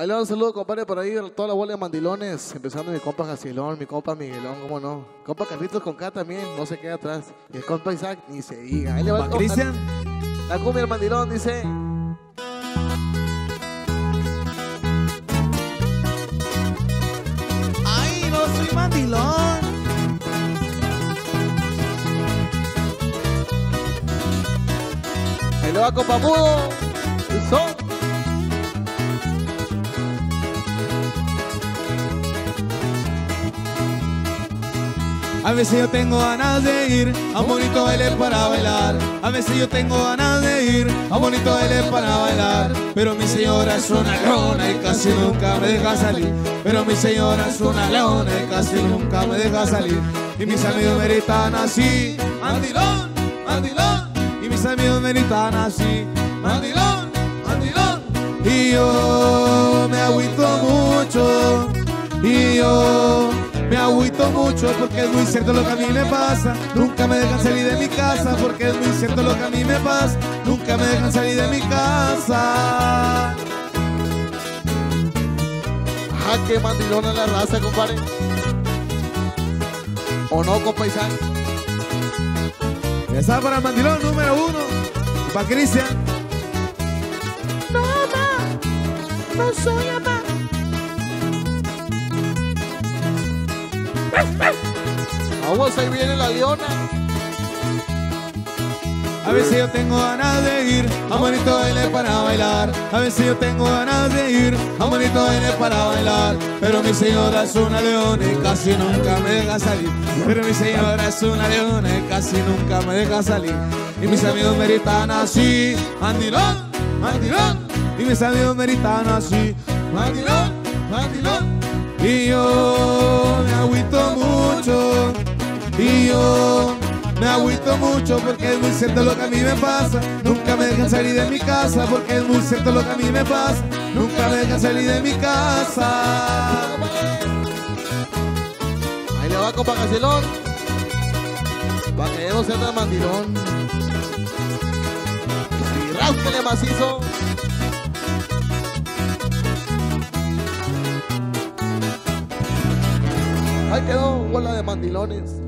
Ahí le doy un saludo, compadre, por ahí, toda la bola de mandilones. Empezando mi compa Jacilón, mi compa Miguelón, cómo no. Compa Carlitos con K también, no se queda atrás. Y el compa Isaac, ni se diga. Ahí le va el Cristian. La cumbia del mandilón dice. Ay, no soy mandilón. Ahí le va compa Mudo. Eso. A veces yo tengo ganas de ir a un bonito baile para bailar. A veces yo tengo ganas de ir a un bonito baile para bailar. Pero mi señora es una leona y casi nunca me deja salir. Pero mi señora es una leona y casi nunca me deja salir. Y mis amigos me gritan así, mandilón, mandilón. Y mis amigos me gritan así, mandilón, mandilón. Y yo mucho porque es muy cierto lo que a mí me pasa. Nunca me dejan salir de mi casa porque es muy cierto lo que a mí me pasa. Nunca me dejan salir de mi casa. Ajá, qué mandilón en la raza, compadre. ¿O no, compa Isaac? Esa para el mandilón número uno. Para Cristian. No, mamá. No soy mamá. Vamos, ahí viene la leona. A veces yo tengo ganas de ir a bonito baile para bailar. A veces yo tengo ganas de ir a bonito baile para bailar. Pero mi señora es una leona y casi nunca me deja salir. Pero mi señora es una leona y casi nunca me deja salir. Y mis amigos me gritan así, mandilón, mandilón. Y mis amigos me gritan así, mandilón, mandilón. Y yo Y yo me agüito mucho porque es muy cierto lo que a mí me pasa. Nunca me dejan salir de mi casa porque es muy cierto lo que a mí me pasa. Nunca me dejan salir de mi casa. Ahí le va, compa Jacilón. Para que no sea tan mandilón. Y macizo. Ahí quedó bola de mandilones.